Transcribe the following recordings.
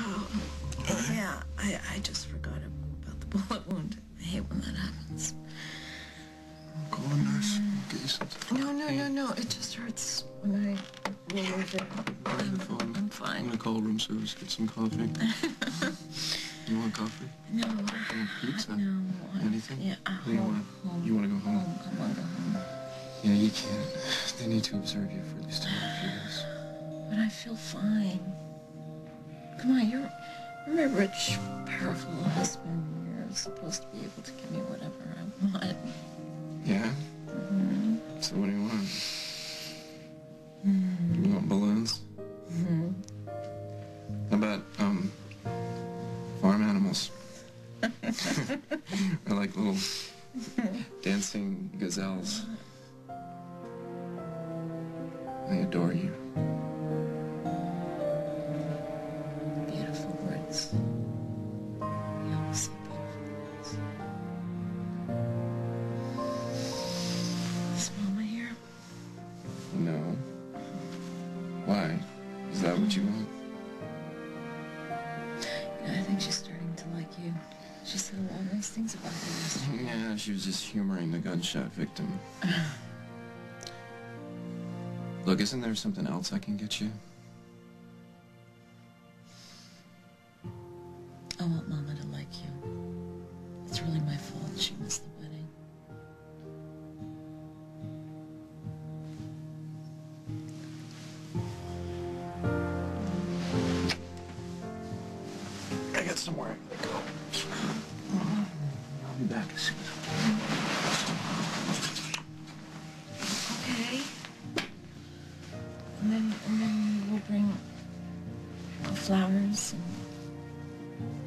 Yeah, I, I just forgot about the bullet wound. I hate when that happens. Oh, call a nurse. Get you something. No, no, no, no. It just hurts when I roll it. I'm, phone. I'm I'm fine. gonna call room service, get some coffee. you want coffee? No, Or pizza? no. Anything? Yeah, What do you want? home. You wanna go home? Home. I want to go home. Yeah, you can't. They need to observe you for at least another few days. But I feel fine. Come on, you're, you're my rich, powerful husband. You're supposed to be able to give me whatever I want. Yeah? Mm-hmm. So what do you want? Mm-hmm. You want balloons? Mm-hmm. How about, um, farm animals? I like little dancing gazelles. Things about. Yeah, she was just humoring the gunshot victim. Look, isn't there something else I can get you? I want Mama to like you. It's really my fault she missed the I'll be back as soon Okay. And then, and then we'll bring flowers and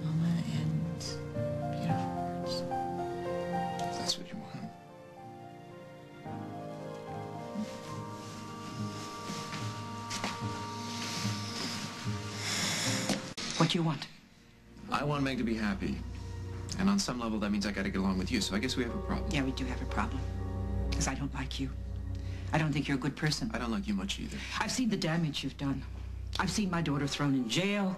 Mama and beautiful words. as that's what you want. What do you want? I want Meg to be happy. And on mm. some level, that means I gotta get along with you, so I guess we have a problem. Yeah, we do have a problem. Because I don't like you. I don't think you're a good person. I don't like you much either. I've seen the damage you've done. I've seen my daughter thrown in jail.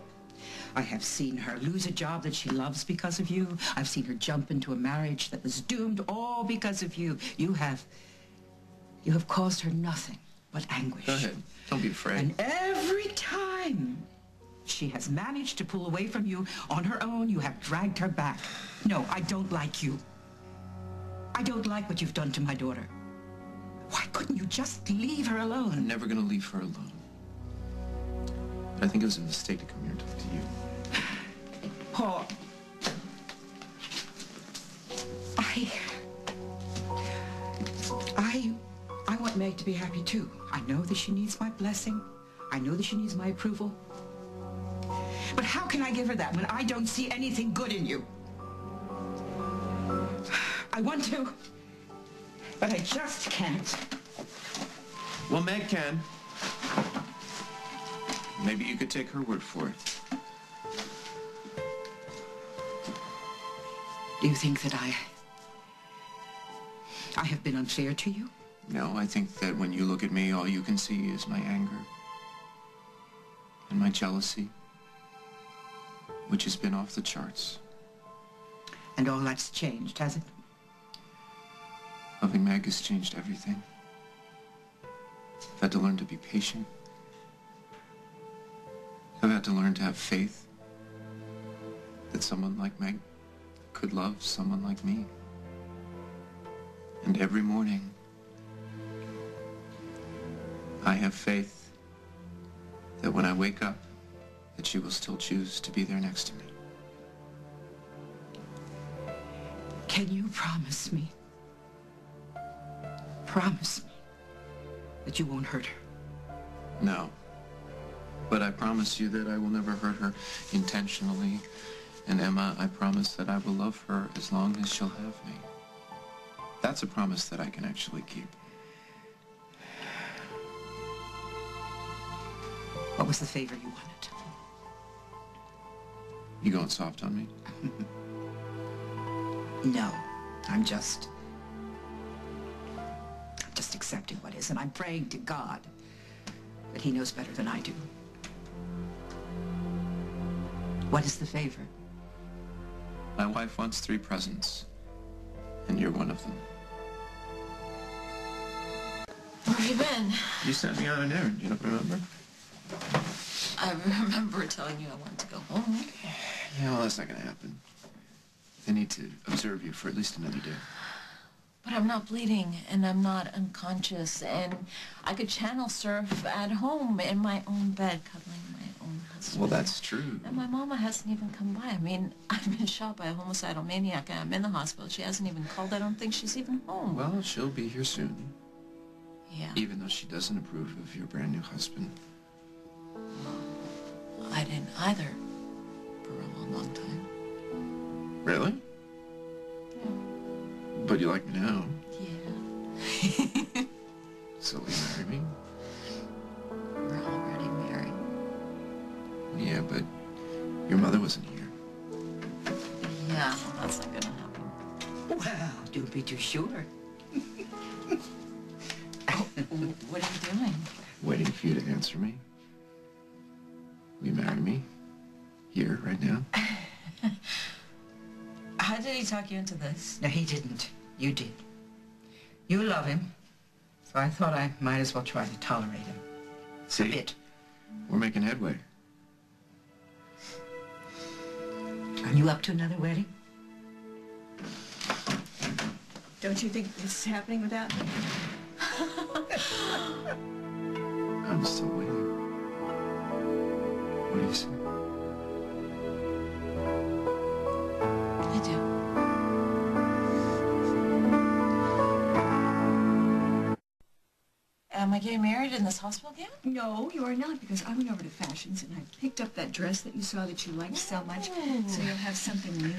I have seen her lose a job that she loves because of you. I've seen her jump into a marriage that was doomed all because of you. You have... You have caused her nothing but anguish. Go ahead. Don't be afraid. And every time she has managed to pull away from you on her own, you have dragged her back. No, I don't like you. I don't like what you've done to my daughter. Why couldn't you just leave her alone? I'm never gonna leave her alone. But I think it was a mistake to come here and talk to you. Paul. I... I... I want Meg to be happy too. I know that she needs my blessing. I know that she needs my approval. But how can I give her that when I don't see anything good in you? I want to, but I just can't. Well, Meg can. Maybe you could take her word for it. Do you think that I... I have been unfair to you? No, I think that when you look at me, all you can see is my anger and my jealousy, which has been off the charts. And all that's changed, has it? Loving Meg has changed everything. I've had to learn to be patient. I've had to learn to have faith that someone like Meg could love someone like me. And every morning, I have faith that when I wake up, that she will still choose to be there next to me. Can you promise me? Promise me that you won't hurt her. No. But I promise you that I will never hurt her intentionally. And Emma, I promise that I will love her as long as she'll have me. That's a promise that I can actually keep. What was the favor you wanted? You going soft on me? No, I'm just... I'm just accepting what is, and I'm praying to God that he knows better than I do. What is the favor? My wife wants three presents, and you're one of them. Where have you been? You sent me on an errand, you don't remember? I remember telling you I wanted to go home. Yeah, well, that's not gonna happen. They need to observe you for at least another day. But I'm not bleeding and I'm not unconscious and I could channel surf at home in my own bed cuddling my own husband. Well, that's true. And my mama hasn't even come by. I mean, I've been shot by a homicidal maniac and I'm in the hospital. She hasn't even called. I don't think she's even home. Well, she'll be here soon, yeah. even though she doesn't approve of your brand new husband. I didn't either for a long, long time. Really? Yeah. But you like me now, Yeah. so will you marry me? We're already married. Yeah, but your mother wasn't here. Yeah, well, that's not gonna happen. Well, don't be too sure. Oh, what are you doing? Waiting for you to answer me. Will you marry me? Here, right now? How did he talk you into this? No, he didn't. You did. You love him, so I thought I might as well try to tolerate him. A See, bit. we're making headway. Are you up to another wedding? Don't you think this is happening without me? I'm still waiting. What do you? I do. Am I getting married in this hospital again? No, you are not, because I went over to Fashions and I picked up that dress that you saw that you liked so much, so you'll have something new.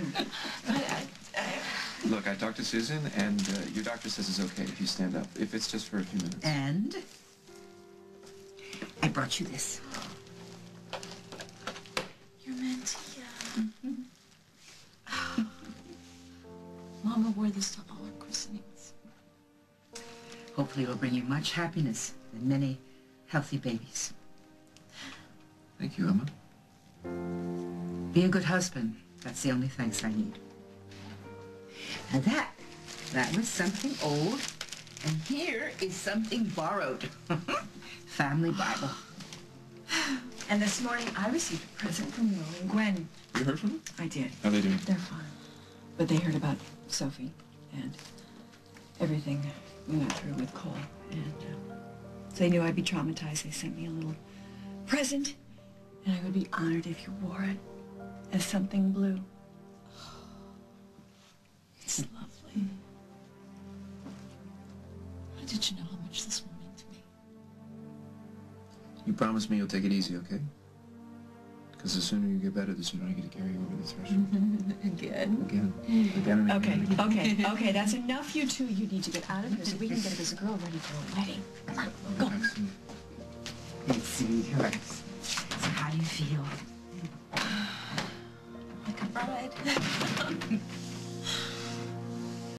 But I, I, Look, I talked to Susan, and uh, your doctor says it's okay if you stand up, if it's just for a few minutes. And I brought you this. Hopefully it will bring you much happiness and many healthy babies. Thank you, Emma. Be a good husband. That's the only thanks I need. And that, that was something old. And here is something borrowed. Family Bible. And this morning I received a present from Will and Gwen. You heard from them? I did. How they doing? They're fine. But they heard about Sophie and everything we went through with Cole. And uh, so they knew I'd be traumatized. They sent me a little present, and I would be honored if you wore it as something blue. It's lovely. How did you know how much this will mean to me? You promise me you'll take it easy, okay? Because the sooner you get better, the sooner I get to carry you over the threshold. Again? Again. Again Okay, again. okay, okay. That's enough, you two. You need to get out of here so we can get this girl ready for a wedding. Come on, go. It's sweethearts. So how do you feel? Like a bride.